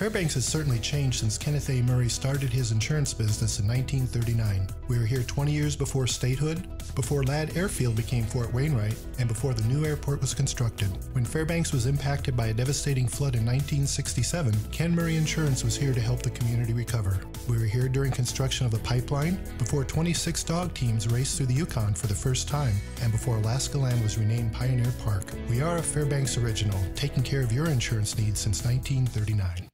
Fairbanks has certainly changed since Kenneth A. Murray started his insurance business in 1939. We are here 20 years before statehood, before Ladd Airfield became Fort Wainwright, and before the new airport was constructed. When Fairbanks was impacted by a devastating flood in 1967, Ken Murray Insurance was here to help the community recover. We were here during construction of the pipeline, before 26 dog teams raced through the Yukon for the first time, and before Alaskaland was renamed Pioneer Park. We are a Fairbanks original, taking care of your insurance needs since 1939.